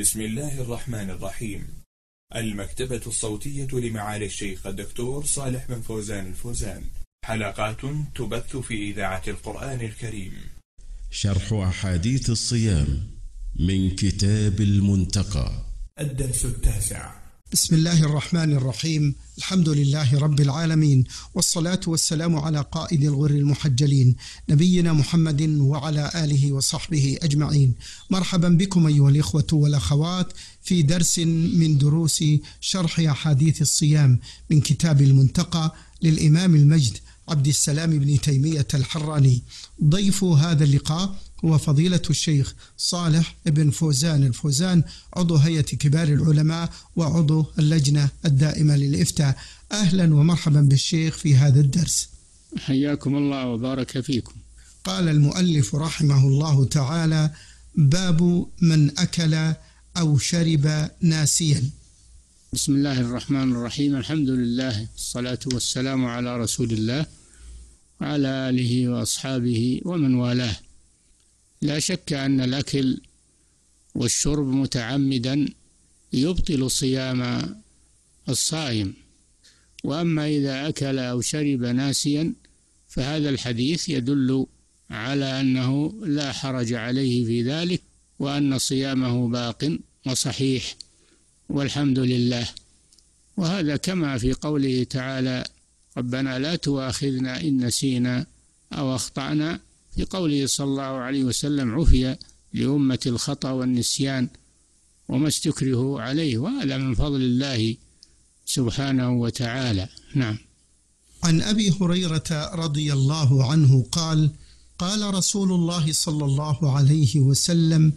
بسم الله الرحمن الرحيم. المكتبة الصوتية لمعالي الشيخ الدكتور صالح بن فوزان الفوزان. حلقات تبث في إذاعة القرآن الكريم. شرح أحاديث الصيام من كتاب المنتقى. الدرس التاسع. بسم الله الرحمن الرحيم. الحمد لله رب العالمين والصلاة والسلام على قائد الغر المحجلين نبينا محمد وعلى آله وصحبه أجمعين. مرحبا بكم أيها الإخوة والأخوات في درس من دروس شرح أحاديث الصيام من كتاب المنتقى للإمام المجد عبد السلام بن تيمية الحراني. ضيف هذا اللقاء هو فضيلة الشيخ صالح بن فوزان. الفوزان عضو هيئة كبار العلماء وعضو اللجنة الدائمة للإفتاء. أهلا ومرحبا بالشيخ في هذا الدرس. حياكم الله وبارك فيكم. قال المؤلف رحمه الله تعالى باب من أكل أو شرب ناسيا. بسم الله الرحمن الرحيم. الحمد لله الصلاة والسلام على رسول الله وعلى آله وأصحابه ومن والاه. لا شك أن الأكل والشرب متعمدا يبطل صيام الصائم. وأما إذا أكل أو شرب ناسيا فهذا الحديث يدل على أنه لا حرج عليه في ذلك وأن صيامه باق وصحيح والحمد لله. وهذا كما في قوله تعالى ربنا لا تؤاخذنا إن نسينا أو أخطأنا. في قوله صلى الله عليه وسلم عفي لأمة الخطأ والنسيان وما استكرهوا عليه. وهذا من فضل الله سبحانه وتعالى. نعم. عن أبي هريرة رضي الله عنه قال قال رسول الله صلى الله عليه وسلم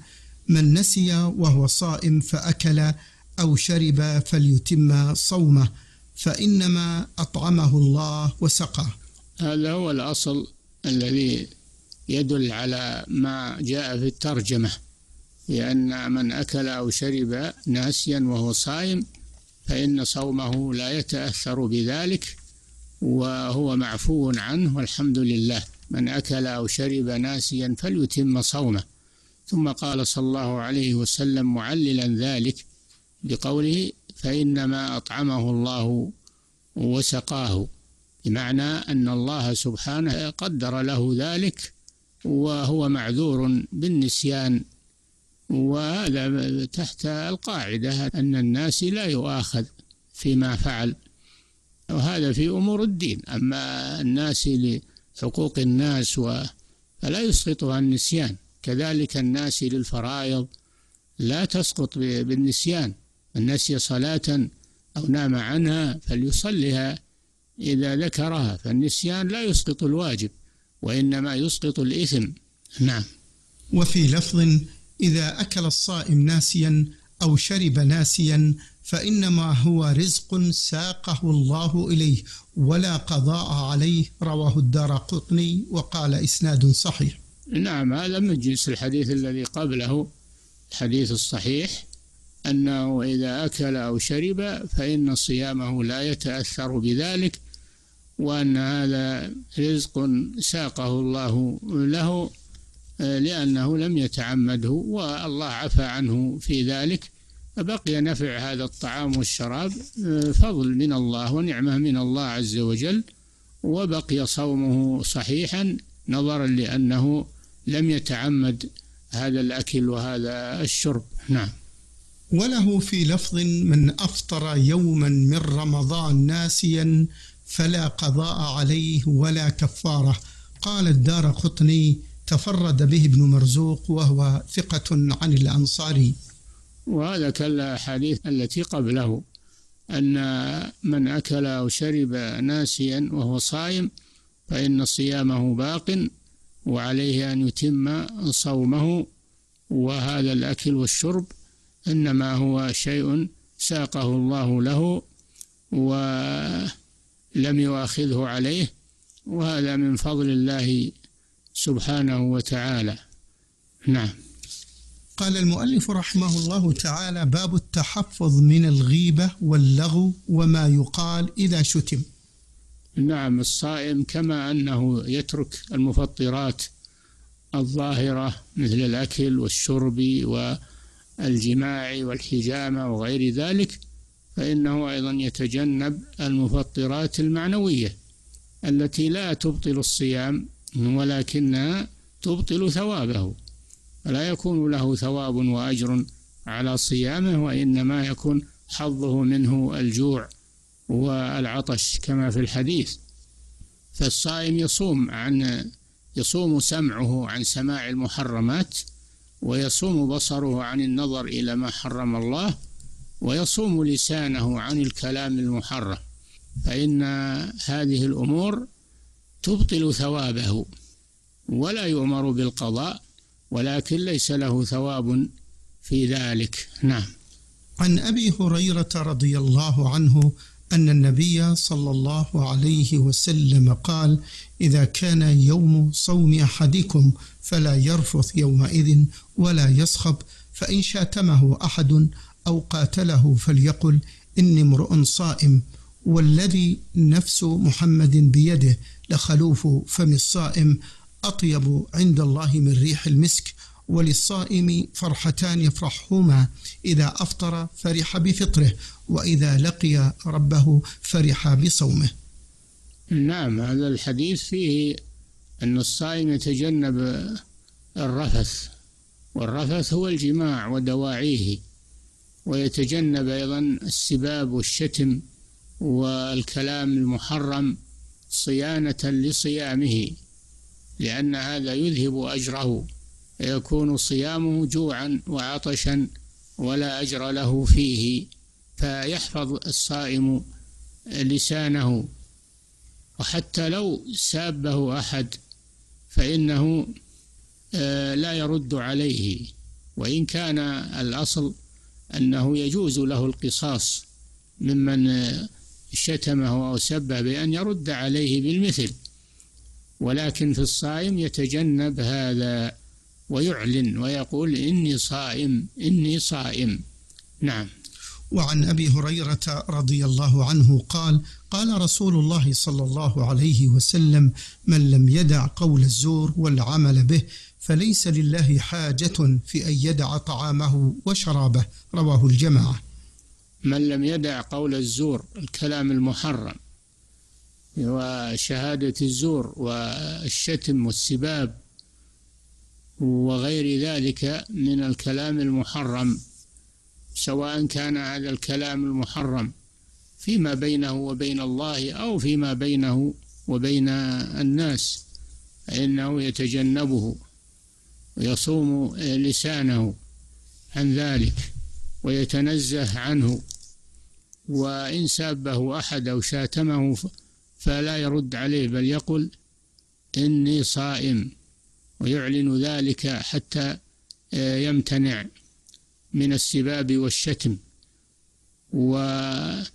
من نسي وهو صائم فأكل أو شرب فليتم صومه فإنما أطعمه الله وسقاه. هذا هو الأصل الذي يدل على ما جاء في الترجمة لأن من أكل أو شرب ناسيا وهو صائم فإن صومه لا يتأثر بذلك وهو معفو عنه والحمد لله. من أكل أو شرب ناسيا فليتم صومه. ثم قال صلى الله عليه وسلم معللا ذلك بقوله فإنما أطعمه الله وسقاه. بمعنى أن الله سبحانه قدر له ذلك وهو معذور بالنسيان وهذا تحت القاعدة أن الناس لا يؤاخذ فيما فعل. وهذا في أمور الدين. أما الناس لحقوق الناس و فلا يسقطها النسيان. كذلك الناس للفرائض لا تسقط بالنسيان. من نسي صلاة أو نام عنها فليصلها إذا ذكرها فالنسيان لا يسقط الواجب وإنما يسقط الإثم. نعم. وفي لفظ إذا أكل الصائم ناسيا أو شرب ناسيا فإنما هو رزق ساقه الله إليه ولا قضاء عليه. رواه الدار قطني وقال إسناد صحيح. نعم هذا من جنس الحديث الذي قبله الحديث الصحيح أنه إذا أكل أو شرب فإن صيامه لا يتأثر بذلك وأن هذا رزق ساقه الله له لأنه لم يتعمده والله عفى عنه في ذلك. فبقي نفع هذا الطعام والشراب آه، فضل من الله ونعمة من الله عز وجل وبقي صومه صحيحا نظرا لأنه لم يتعمد هذا الأكل وهذا الشرب. نعم. وله في لفظ من أفطر يوما من رمضان ناسيا فلا قضاء عليه ولا كفارة. قال الدار قطني تفرد به ابن مرزوق وهو ثقة عن الأنصاري وهذا كالأحاديث التي قبله أن من أكل أو شرب ناسيا وهو صائم فإن صيامه باق وعليه أن يتم صومه وهذا الأكل والشرب إنما هو شيء ساقه الله له ولم يؤاخذه عليه وهذا من فضل الله سبحانه وتعالى. نعم. قال المؤلف رحمه الله تعالى باب التحفظ من الغيبة واللغو وما يقال إذا شتم. نعم الصائم كما أنه يترك المفطرات الظاهرة مثل الأكل والشرب الجماع والحجامة وغير ذلك فإنه أيضا يتجنب المفطرات المعنوية التي لا تبطل الصيام ولكنها تبطل ثوابه. فلا يكون له ثواب وأجر على صيامه وإنما يكون حظه منه الجوع والعطش كما في الحديث. فالصائم يصوم عن يصوم سمعه عن سماع المحرمات ويصوم بصره عن النظر إلى ما حرم الله ويصوم لسانه عن الكلام المحرم. فإن هذه الأمور تبطل ثوابه ولا يؤمر بالقضاء ولكن ليس له ثواب في ذلك. نعم. عن أبي هريرة رضي الله عنه أن النبي صلى الله عليه وسلم قال إذا كان يوم صوم أحدكم فلا يرفث يومئذ ولا يصخب فإن شاتمه أحد أو قاتله فليقل إني امرؤ صائم والذي نفس محمد بيده لخلوف فم الصائم أطيب عند الله من ريح المسك وللصائم فرحتان يفرحهما إذا أفطر فرح بفطره وإذا لقي ربه فرح بصومه. نعم هذا الحديث فيه أن الصائم يتجنب الرفث والرفث هو الجماع ودواعيه ويتجنب أيضا السباب والشتم والكلام المحرم صيانة لصيامه لأن هذا يذهب أجره يكون صيامه جوعا وعطشا ولا أجر له فيه فيحفظ الصائم لسانه. وحتى لو سابه أحد فإنه آه، لا يرد عليه. وإن كان الأصل أنه يجوز له القصاص ممن شتمه أو سبه بأن يرد عليه بالمثل ولكن في الصائم يتجنب هذا ويعلن ويقول إني صائم إني صائم. نعم. وعن أبي هريرة رضي الله عنه قال قال رسول الله صلى الله عليه وسلم من لم يدع قول الزور والعمل به فليس لله حاجة في أن يدع طعامه وشرابه. رواه الجماعة. من لم يدع قول الزور الكلام المحرم وشهادة الزور والشتم والسباب وغير ذلك من الكلام المحرم سواء كان هذا الكلام المحرم فيما بينه وبين الله أو فيما بينه وبين الناس فإنه يتجنبه ويصوم لسانه عن ذلك ويتنزه عنه. وإن سابه أحد أو شاتمه فلا يرد عليه بل يقول إني صائم ويعلن ذلك حتى آه، يمتنع من السباب والشتم. وفي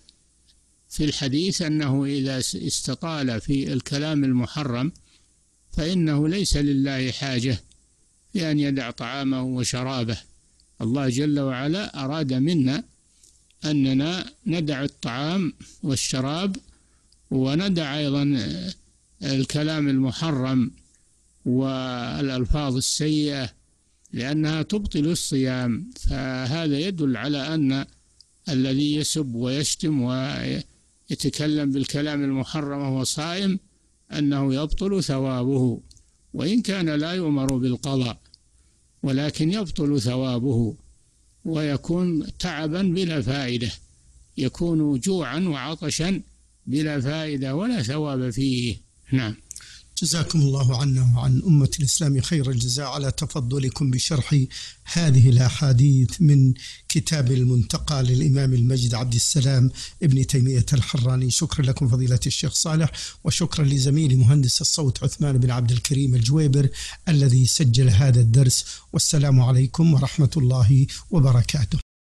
الحديث أنه إذا استطال في الكلام المحرم فإنه ليس لله حاجة في أن يدع طعامه وشرابه. الله جل وعلا أراد منا أننا ندع الطعام والشراب وندع أيضا آه، الكلام المحرم والألفاظ السيئة لأنها تبطل الصيام. فهذا يدل على أن الذي يسب ويشتم ويتكلم بالكلام المحرم وهو صائم أنه يبطل ثوابه وإن كان لا يؤمر بالقضاء ولكن يبطل ثوابه. ويكون تعبا بلا فائدة يكون جوعا وعطشا بلا فائدة ولا ثواب فيه. نعم. جزاكم الله عنا وعن أمة الإسلام خير الجزاء على تفضلكم بشرح هذه الأحاديث من كتاب المنتقى للإمام المجد عبد السلام ابن تيمية الحراني. شكرا لكم فضيلة الشيخ صالح وشكرا لزميلي مهندس الصوت عثمان بن عبد الكريم الجويبر الذي سجل هذا الدرس. والسلام عليكم ورحمة الله وبركاته.